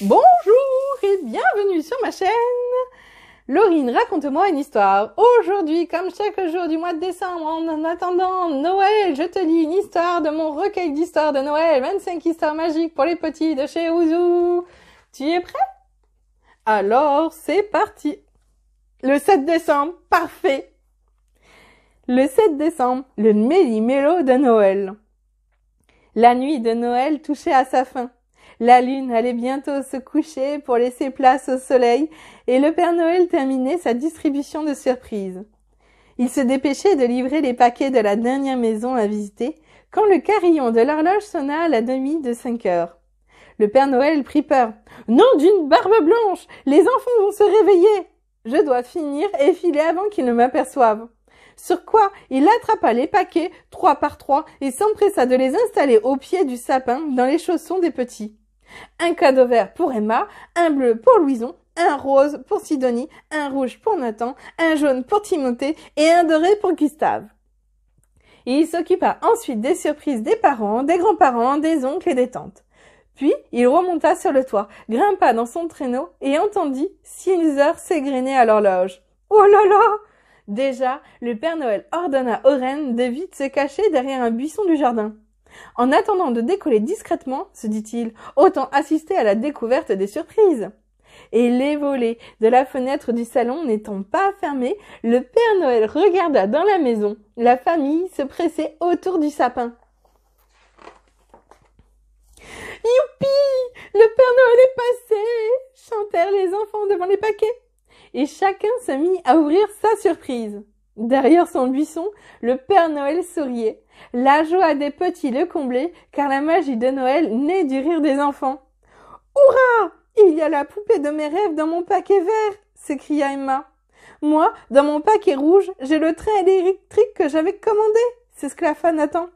Bonjour et bienvenue sur ma chaîne. Laurine, raconte-moi une histoire. Aujourd'hui, comme chaque jour du mois de décembre, en attendant Noël, je te lis une histoire de mon recueil d'histoires de Noël, 25 histoires magiques pour les petits de chez Ouzou. Tu es prêt? Alors, c'est parti. Le 7 décembre, parfait. Le 7 décembre, le méli-mélo de Noël. La nuit de Noël touchait à sa fin. La lune allait bientôt se coucher pour laisser place au soleil et le Père Noël terminait sa distribution de surprises. Il se dépêchait de livrer les paquets de la dernière maison à visiter quand le carillon de l'horloge sonna à la demi de cinq heures. Le Père Noël prit peur. Nom d'une barbe blanche! Les enfants vont se réveiller! Je dois finir et filer avant qu'ils ne m'aperçoivent. Sur quoi il attrapa les paquets trois par trois et s'empressa de les installer au pied du sapin dans les chaussons des petits. Un cadeau vert pour Emma, un bleu pour Louison, un rose pour Sidonie, un rouge pour Nathan, un jaune pour Timothée et un doré pour Gustave. Il s'occupa ensuite des surprises des parents, des grands-parents, des oncles et des tantes. Puis il remonta sur le toit, grimpa dans son traîneau et entendit six heures s'égrener à l'horloge. Oh là là Déjà, le Père Noël ordonna aux reines de vite se cacher derrière un buisson du jardin. En attendant de décoller discrètement, se dit-il, autant assister à la découverte des surprises. Et les volets de la fenêtre du salon n'étant pas fermés, le Père Noël regarda dans la maison. La famille se pressait autour du sapin. Youpi Le Père Noël est passé chantèrent les enfants devant les paquets. Et chacun se mit à ouvrir sa surprise. Derrière son buisson, le Père Noël souriait. La joie des petits le comblait, car la magie de Noël naît du rire des enfants. Hurrah! Il y a la poupée de mes rêves dans mon paquet vert! s'écria Emma. Moi, dans mon paquet rouge, j'ai le train électrique que j'avais commandé, s'esclaffa Nathan.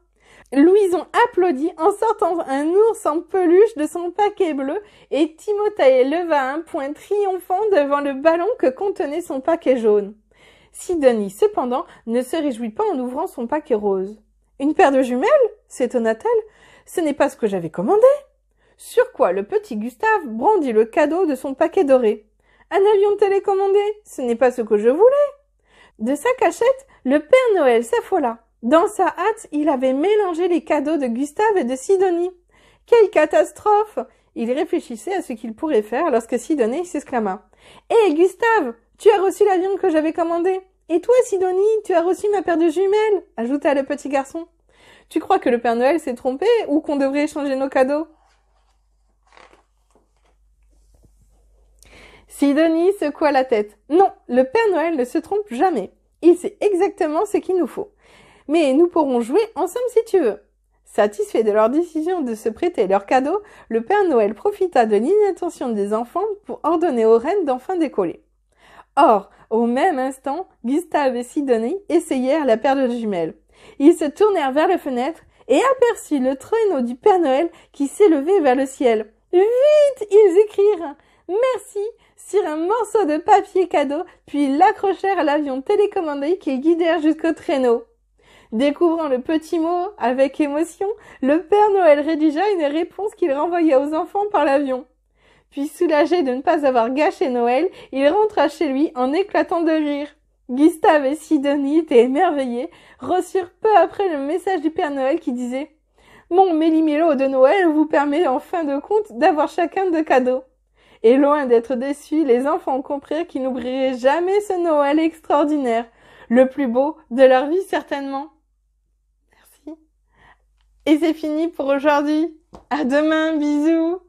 Louison applaudit en sortant un ours en peluche de son paquet bleu et Timothée leva un poing triomphant devant le ballon que contenait son paquet jaune. Sidonie, cependant, ne se réjouit pas en ouvrant son paquet rose. Une paire de jumelles s'étonna-t-elle. Ce n'est pas ce que j'avais commandé. Sur quoi le petit Gustave brandit le cadeau de son paquet doré. Un avion télécommandé, ce n'est pas ce que je voulais. De sa cachette, le Père Noël s'affola. Dans sa hâte, il avait mélangé les cadeaux de Gustave et de Sidonie. Quelle catastrophe Il réfléchissait à ce qu'il pourrait faire lorsque Sidonie s'exclama. Hé, Gustave tu as reçu l'avion que j'avais commandé. Et toi, Sidonie, tu as reçu ma paire de jumelles, ajouta le petit garçon. Tu crois que le Père Noël s'est trompé ou qu'on devrait échanger nos cadeaux? Sidonie secoua la tête. Non, le Père Noël ne se trompe jamais. Il sait exactement ce qu'il nous faut. Mais nous pourrons jouer ensemble si tu veux. Satisfait de leur décision de se prêter leurs cadeaux, le Père Noël profita de l'inattention des enfants pour ordonner aux reines d'enfin décoller. Or, au même instant, Gustave et Sidonie essayèrent la paire de jumelles. Ils se tournèrent vers la fenêtre et aperçurent le traîneau du Père Noël qui s'élevait vers le ciel. Vite ils écrirent Merci sur un morceau de papier cadeau, puis l'accrochèrent à l'avion télécommandé qu'ils guidèrent jusqu'au traîneau. Découvrant le petit mot avec émotion, le Père Noël rédigea une réponse qu'il renvoya aux enfants par l'avion. Puis soulagé de ne pas avoir gâché Noël, il rentra chez lui en éclatant de rire. Gustave et Sidonie étaient émerveillés, reçurent peu après le message du Père Noël qui disait Mon méli-mélo de Noël vous permet en fin de compte d'avoir chacun de cadeaux. Et loin d'être déçus, les enfants comprirent qu'ils n'oublieraient jamais ce Noël extraordinaire, le plus beau de leur vie certainement. Merci. Et c'est fini pour aujourd'hui. À demain, bisous.